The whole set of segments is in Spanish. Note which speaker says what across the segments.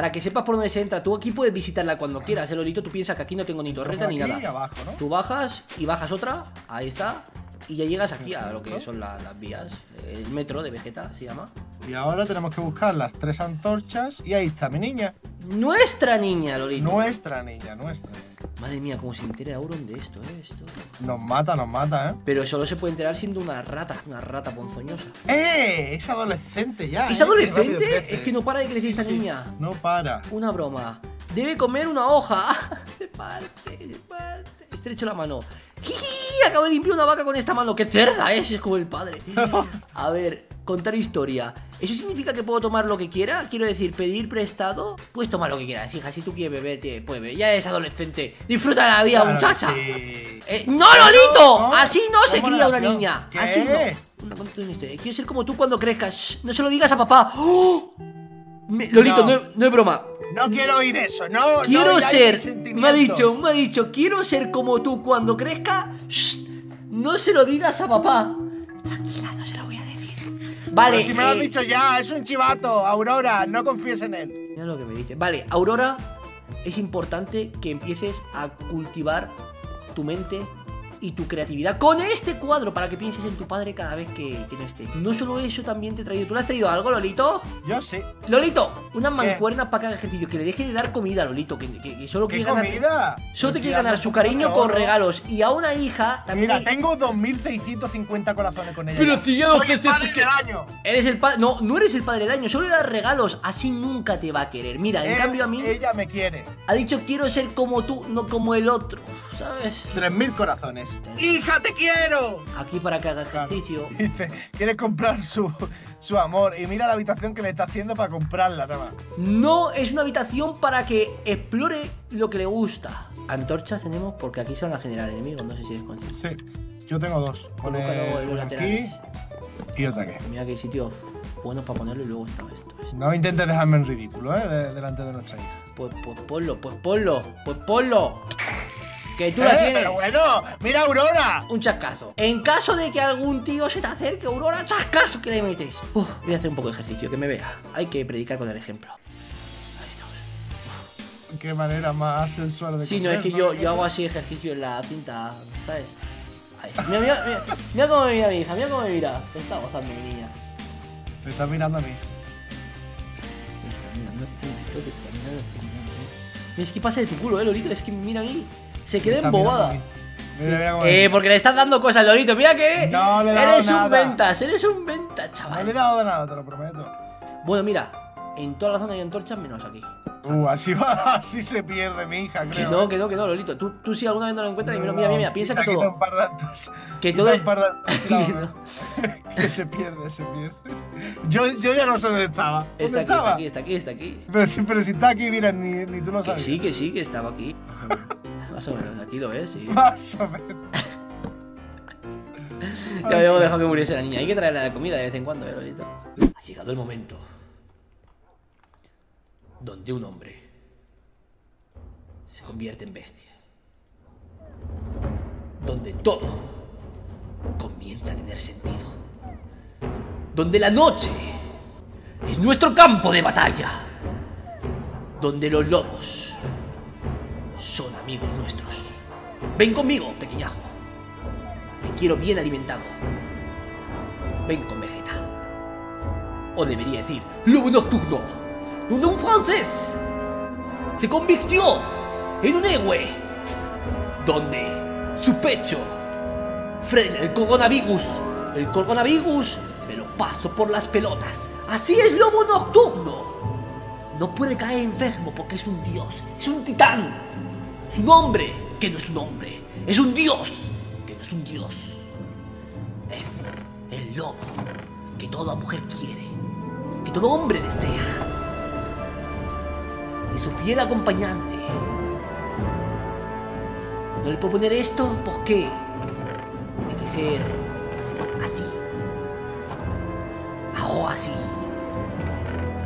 Speaker 1: Para que sepas por dónde se entra, tú aquí puedes visitarla cuando quieras, el Lolito. Tú piensas que aquí no tengo ni torreta ni nada.
Speaker 2: y abajo, ¿no?
Speaker 1: Tú bajas y bajas otra, ahí está, y ya llegas aquí a lo que son la- las vías. El metro de Vegeta se llama.
Speaker 2: Y ahora tenemos que buscar las tres antorchas y ahí está mi niña.
Speaker 1: Nuestra niña, Lolito.
Speaker 2: Nuestra niña, nuestra.
Speaker 1: Madre mía, cómo se entera Auron de esto, eh, esto.
Speaker 2: Nos mata, nos mata, ¿eh?
Speaker 1: Pero solo se puede enterar siendo una rata, una rata ponzoñosa.
Speaker 2: ¡Eh! Es adolescente ya.
Speaker 1: ¿Es
Speaker 2: ¿eh?
Speaker 1: Adolescente? Es que no para de crecer esta
Speaker 2: Sí, sí.
Speaker 1: niña.
Speaker 2: No para.
Speaker 1: Una broma. Debe comer una hoja. se parte, se parte. Estrecho la mano. ¡Jiji! Acabo de limpiar una vaca con esta mano. ¡Qué cerda es! Es como el padre. A ver, contar historia. ¿Eso significa que puedo tomar lo que quiera? Quiero decir, pedir prestado. Puedes tomar lo que quieras, hija. Si tú quieres beber, te- puedes beber. Ya es adolescente. Disfruta la vida,
Speaker 2: Claro
Speaker 1: muchacha.
Speaker 2: sí.
Speaker 1: Eh, ¡No, Lolito! Así no se
Speaker 2: ¿Cómo
Speaker 1: cría una niña.
Speaker 2: ¿Qué?
Speaker 1: Así no. Una, historia. Quiero ser como tú cuando crezcas. Shh, no se lo digas a papá. ¡Oh! Me- Lolito, no. Es broma.
Speaker 2: No quiero oír eso, no.
Speaker 1: Quiero
Speaker 2: no
Speaker 1: ser, me ha dicho, me ha dicho, quiero ser como tú cuando crezca. Shh, no se lo digas a papá. Tranquila, Vale.
Speaker 2: Pero si me lo has
Speaker 1: eh,
Speaker 2: dicho ya, es un chivato, Aurora, no confíes en él.
Speaker 1: Mira lo que me dice. Vale, Aurora, es importante que empieces a cultivar tu mente y tu creatividad con este cuadro para que pienses en tu padre cada vez que, no esté. No solo eso, también te he traído. ¿Tú le has traído algo, Lolito?
Speaker 2: Yo sí.
Speaker 1: Lolito, unas mancuernas para que haga ejercicio. Que le deje de dar comida, Lolito. Que, que- que solo
Speaker 2: ¿Qué
Speaker 1: quiere ganar.
Speaker 2: comida?
Speaker 1: Solo te quiere ganar su cariño con regalos. Y a una hija también.
Speaker 2: Mira,
Speaker 1: hay-
Speaker 2: tengo 2.650 corazones con ella.
Speaker 1: Pero si ya
Speaker 2: Soy el padre del año.
Speaker 1: Eres el padre. No, no eres el padre del año. Solo le das regalos. Así nunca te va a querer. Mira, en
Speaker 2: Él-
Speaker 1: cambio a mí.
Speaker 2: Ella me quiere.
Speaker 1: Ha dicho quiero ser como tú, no como el otro. ¿Sabes?
Speaker 2: 3.000 corazones. ¡Hija, te quiero!
Speaker 1: Aquí para que haga
Speaker 2: Claro.
Speaker 1: ejercicio.
Speaker 2: Dice, quiere comprar su, su amor. Y mira la habitación que le está haciendo para comprarla, nada más.
Speaker 1: No es una habitación para que explore lo que le gusta. Antorchas tenemos porque aquí se van a generar enemigos. No sé si es consciente.
Speaker 2: Sí, yo tengo dos. Pone una aquí y otra aquí.
Speaker 1: Mira que hay sitios buenos para ponerlo y luego está esto. esto.
Speaker 2: No intentes dejarme en ridículo, ¿eh? de- delante de nuestra hija.
Speaker 1: Pues, pues ponlo, pues ponlo, pues ponlo. Que tú
Speaker 2: Eh,
Speaker 1: la tienes.
Speaker 2: pero bueno, mira Aurora.
Speaker 1: Un chascazo. En caso de que algún tío se te acerque, Aurora, chascazo que le metes. Uf, voy a hacer un poco de ejercicio, que me vea. Hay que predicar con el ejemplo. Ahí estamos.
Speaker 2: Qué manera más sensual de
Speaker 1: Sí, no, es
Speaker 2: comer,
Speaker 1: que yo, yo hago así ejercicio en la cinta, ¿sabes? Ahí. Mira, mira, mira, mira cómo me mira mi hija, mira cómo me mira. Me está gozando mi niña.
Speaker 2: Me estás mirando a mí.
Speaker 1: Me está mirando, en TikTok, te está mirando, mirando. eh. Es que pasa de tu culo, eh, Lolito, es que mira a mí. Se queda embobada.
Speaker 2: cómo
Speaker 1: Eh, porque le estás dando cosas, Lolito. Mira que
Speaker 2: No le he dado
Speaker 1: eres un ventas, eres un ventas,
Speaker 2: No
Speaker 1: chaval.
Speaker 2: le he dado nada, te lo prometo.
Speaker 1: Bueno, mira, en toda la zona hay antorchas menos aquí.
Speaker 2: Uh, así va, así se pierde mi hija,
Speaker 1: Que
Speaker 2: creo.
Speaker 1: no,
Speaker 2: ¿eh?
Speaker 1: que no, que no, Lolito. Tú, tú si alguna vez no lo encuentras,
Speaker 2: No,
Speaker 1: mira, mira,
Speaker 2: no,
Speaker 1: mira, piensa que todo. Que todo.
Speaker 2: antorchas,
Speaker 1: Que
Speaker 2: no,
Speaker 1: no.
Speaker 2: que se pierde, se pierde. Yo, yo ya no sé dónde estaba. ¿Dónde
Speaker 1: Está aquí, está
Speaker 2: estaba?
Speaker 1: aquí, está aquí, está aquí.
Speaker 2: Pero, si, pero si está aquí, mira, ni, ni tú lo
Speaker 1: Que
Speaker 2: sabes.
Speaker 1: sí, que sí, que estaba aquí. Más o menos, aquí lo ves, sí.
Speaker 2: Más o menos.
Speaker 1: Ya habíamos dejado que muriese la niña. Hay que traerle la comida de vez en cuando, eh, Lolito. Ha llegado el momento donde un hombre se convierte en bestia. Donde todo comienza a tener sentido. Donde la noche es nuestro campo de batalla. Donde los lobos son amigos nuestros. Ven conmigo, pequeñajo. Te quiero bien alimentado. Ven con Vegeta. O debería decir, Lobo Nocturno, un un francés, se convirtió en un héroe, donde su pecho frena el coronavirus. El coronavirus me lo paso por las pelotas. Así es Lobo Nocturno. No puede caer enfermo porque es un dios, es un titán. Es un hombre que no es un hombre, es un dios que no es un dios. Es el lobo que toda mujer quiere, que todo hombre desea. Y su fiel acompañante. ¿No le puedo poner esto? ¿Por qué? Tiene que ser así. Ahora así.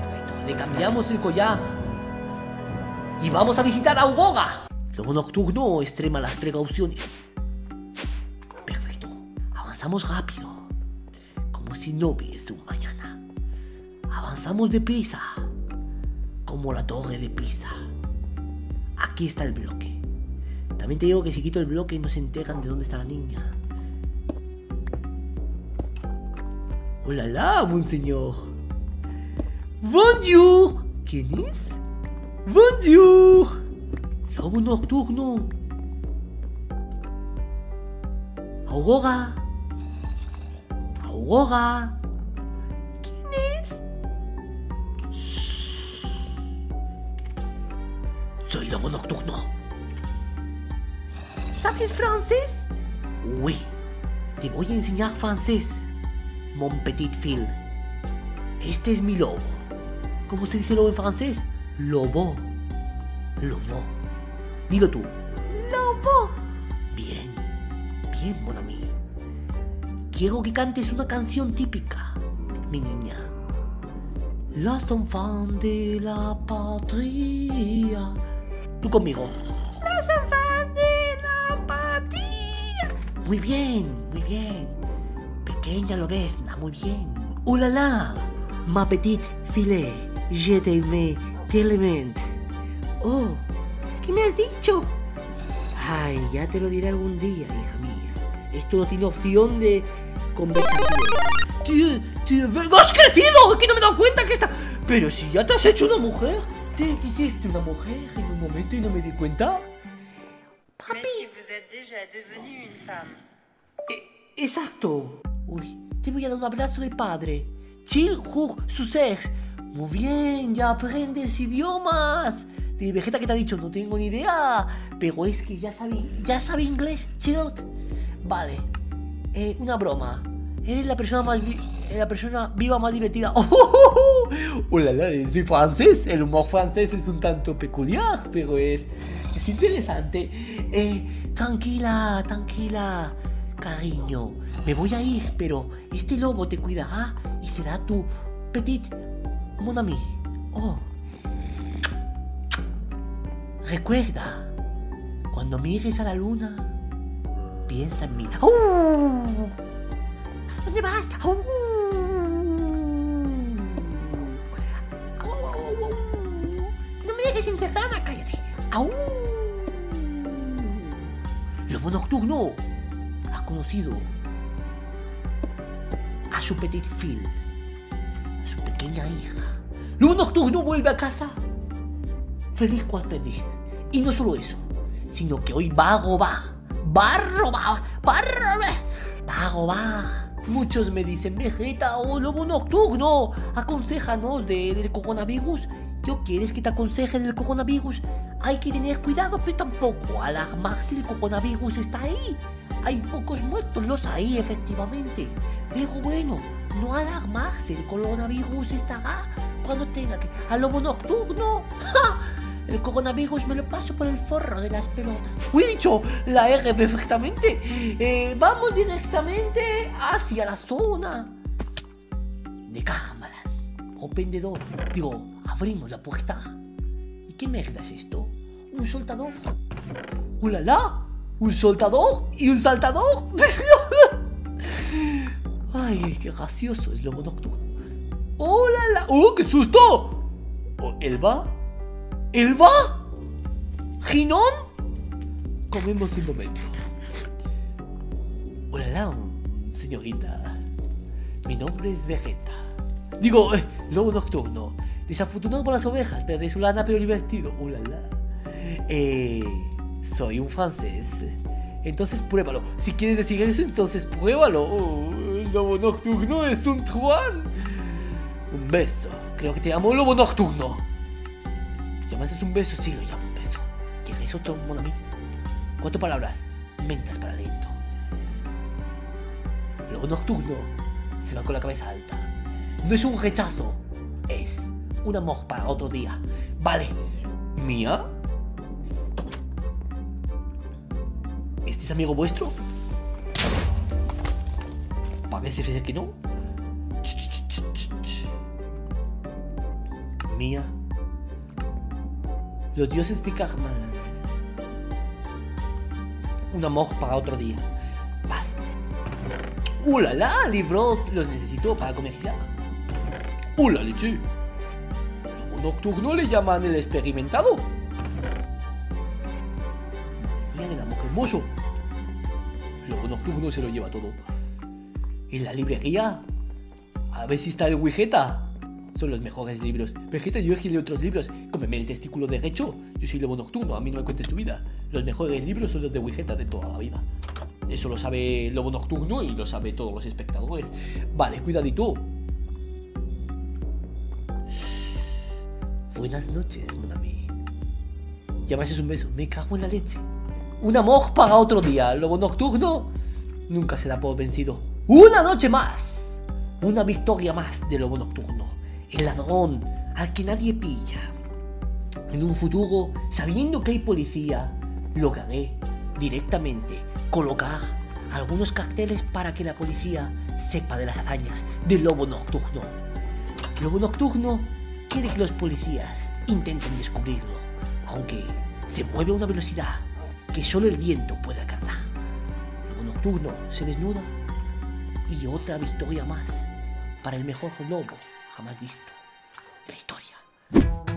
Speaker 1: Perfecto. Le cambiamos el collar. Y vamos a visitar a Aurora. Lobo nocturno extrema las precauciones. Perfecto. Avanzamos rápido. Como si no hubiese un mañana. Avanzamos deprisa. como la torre de Pisa. Aquí está el bloque. También te digo que si quito el bloque no se enteran de dónde está la niña. Hola, la, monseñor. Bonjour. ¿Quién es? Bonjour. Lobo nocturno. Aurora. Aurora. ¿Quién es? Shh. Soy lobo nocturno. ¿Sabes francés? Oui. Te voy a enseñar francés. Mon petit fil. Este es mi lobo. ¿Cómo se dice lobo en francés? Lobo. Lobo. Dilo tú. Lobo. Bien. Bien, mon ami. Quiero que cantes una canción típica, mi niña. Las enfants de la patria. Tú conmigo. Las enfants de la patria. Muy bien, muy bien. Pequeña Loberna, muy bien. ¡Oh la la! Ma petite filet, je t'aimais tellement. Oh, ¿qué me has dicho? Ay, ya te lo diré algún día, hija mía. Esto no tiene opción de conversación. Tío, tío, ¡no has crecido! ¡Que no me he dado cuenta que está... Pero si ya te has hecho una mujer. Te te hiciste una mujer en un momento y no me di cuenta.
Speaker 3: Femme.
Speaker 1: E- Exacto. Uy, te voy a dar un abrazo de padre. Chill, Hur, Sussex. Muy bien, ya aprendes idiomas. De Vegeta que te ha dicho, no tengo ni idea. Pero es que ya sabe, ya sabe inglés. Chill. Vale. Eh, una broma. Eres la persona más eh, la persona viva más divertida. ¡Oh, oh, oh! La, soy francés. El humor francés es un tanto peculiar, pero es, es interesante. Eh, tranquila, tranquila, cariño. Me voy a ir, pero este lobo te cuidará y será tu petit mon ami. Oh. Recuerda, cuando mires a la luna, piensa en mí. ¡Oh! ¿A dónde vas? ¡Oh! ¡Oh! No me dejes encerrada, cállate. Lobo nocturno ha conocido a su petit fil, a su pequeña hija. Lobo nocturno vuelve a casa feliz cual perdiz. Y no solo eso, sino que hoy va a robar. Va a robar. Va a robar. Va a. Muchos me dicen, Vegeta o lobo nocturno, aconsejanos de- del coronavirus. ¿Tú quieres que te aconseje del coronavirus? Hay que tener cuidado, pero tampoco alarmarse. El coronavirus está ahí. Hay pocos muertos, los hay efectivamente. Pero bueno, no alarmarse. El coronavirus estará cuando tenga que. ¡Al lobo nocturno! ¡Ja! El coronavirus me lo paso por el forro de las pelotas. Uy, dicho la R perfectamente. Eh, vamos directamente hacia la zona de cámara. Open the door. Digo, abrimos la puerta. ¿Y qué mierda es esto? ¿Un soltador? ¡Ulala! ¿Un soltador? ¿Y un saltador? Ay, qué gracioso es lobo nocturno. ¡Hola! la- ¡Oh, qué susto! Oh, ¿Elba? ¿Elba? ¿Ginón? Comemos un momento. Hola, la, señorita. Mi nombre es Vegeta. Digo, eh, lobo nocturno. Desafortunado por las ovejas, pero de su lana, pero divertido. Hola, la. Eh, soy un francés. Entonces pruébalo. Si quieres decir eso, entonces pruébalo. Oh, el lobo nocturno es un truán. Un beso. Creo que te llamo lobo nocturno. ¿Llamas eso un beso? Sí, lo llamo un beso. ¿Quieres otro, mon ami? Cuatro palabras. Mentas para lento. Lobo nocturno se va con la cabeza alta. No es un rechazo. Es un amor para otro día. Vale. ¿Mía? ¿Este es amigo vuestro? Parece que no. Mía. Los dioses de Kagman. Un amor para otro día. Vale. ¡Uh, la, la! Libros los necesito para comerciar. ¡Uh, la leche! Lobo nocturno le llaman el experimentado. Día del amor hermoso. Lobo nocturno se lo lleva todo. En la librería. A ver si está el Wigeta. Son los mejores libros. Vegeta, yo he otros libros. Cómeme el testículo derecho. Yo soy lobo nocturno, a mí no me cuentes tu vida. Los mejores libros son los de Wigeta de toda la vida. Eso lo sabe Lobo Nocturno y lo sabe todos los espectadores. Vale, cuidadito. Buenas noches, Monami. Haces un beso. Me cago en la leche. Un amor para otro día. Lobo Nocturno nunca se da por vencido. Una noche más. Una victoria más de Lobo Nocturno. El ladrón al que nadie pilla. En un futuro, sabiendo que hay policía, lo haré directamente colocar algunos carteles para que la policía sepa de las hazañas del lobo nocturno. Lobo nocturno quiere que los policías intenten descubrirlo, aunque se mueve a una velocidad que solo el viento puede alcanzar. Lobo nocturno se desnuda y otra victoria más para el mejor lobo jamás visto en la historia.